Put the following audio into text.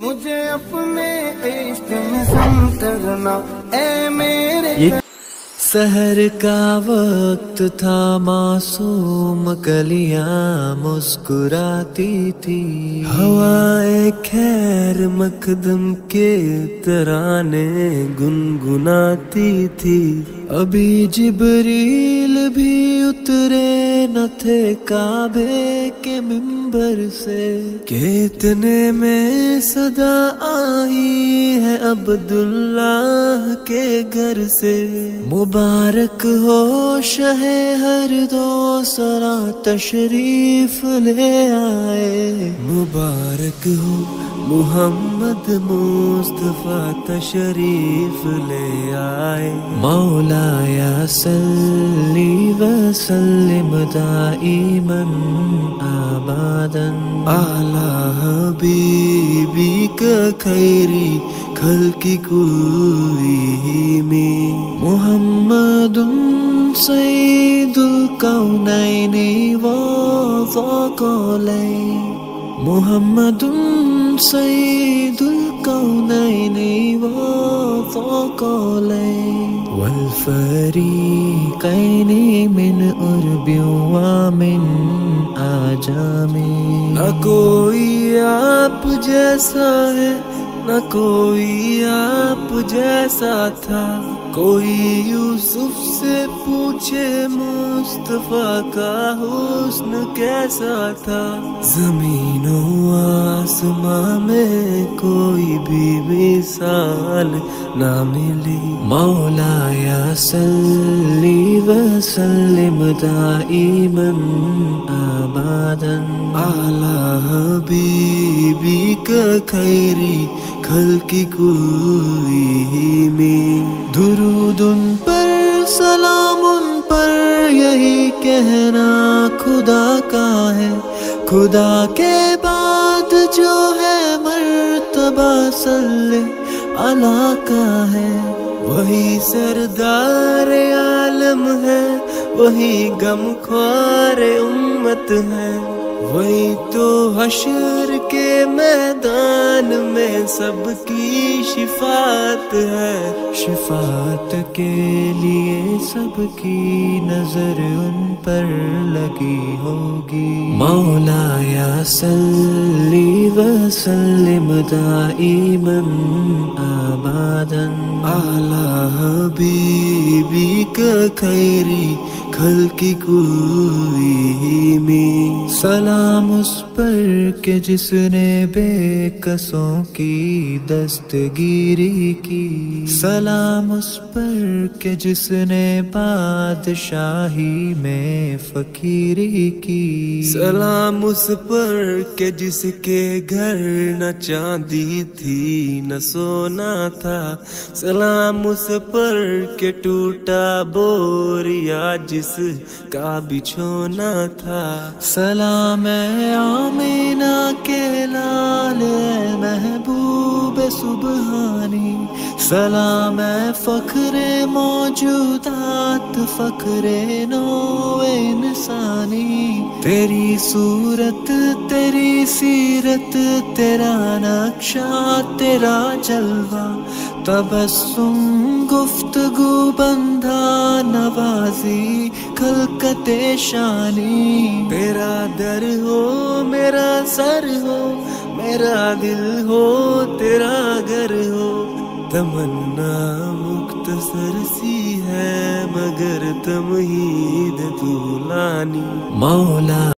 مجھے اپنے عشق میں سمٹرنا اے میرے سحر کا وقت تھا، معصوم کلیاں مسکراتی تھی۔ ہوائے خیر مقدم کے ترانے گنگناتی تھی۔ ابھی جبریل بھی اترے نہ تھے کعبے کے ممبر سے۔ کہ اتنے میں صدا آئی ہے عبداللہ کے گھر سے۔ مبارک ہو شہ ہر دو سرا تشریف لے آئے۔ مبارک ہو محمد مصطفیٰ تشریف لے آئے۔ مولا یا سلی وسلم دائما آبادا. حبیبی کا خیری خلق كلهم محمد سيد الكونين وثقلين محمد سيد الكونين وثقلين والفريقين من أرب ومن آجام نہ کوئی آپ جیسا ہے نہ کوئی آپ جیسا تھا۔ کوئی یوسف سے پوچھے مصطفیٰ کا حسن کیسا تھا۔ زمین و آسماں میں کوئی بھی مثال نہ ملی۔ مولا یا سلی وسلم دائما آبادا۔ اعلی حبیبی کا خیری خلق كلهم درود ان پر، سلام ان پر، یہی کہنا خدا کا ہے۔ خدا کے بعد جو ہے، مرتبہ صلی اللہ کا ہے۔ وہی سردار عالم ہے، وہی غم خوار امت ہے۔ وہی تو حشر کے میدان میں سب کی شفاعت ہے۔ شفاعت کے لیے سب کی نظر ان پر لگی ہوگی۔ مولا یا سلی وسلم دائما آبادا۔ اعلی حبیبی کا خیری خلق كلهم سلام اس پر کہ جس نے بے کسوں کی دستگیری کی۔ سلام اس پر کہ جس نے بادشاہی میں فقیری کی۔ سلام اس پر کہ جس کے گھر نہ چاندی تھی، نہ سونا تھا۔ سلام اس پر کہ ٹوٹا بوریا جس کا بچھونا تھا۔ سلام آمینہ کے لال محبوب سبحانی۔ سلام فخر موجودات، فخر نو انسانی۔ تیری صورت، تیری سیرت، تیرا نقشہ، تیرا جلوہ، تبسم، گفتگو، بندھا، نوازی خلقت شانی۔ تیرا در ہو، میرا سر ہو، میرا دل ہو، تیرا گھر ہو۔ تمنا مختصر سی ہے مگر تمہید تو لانی مولا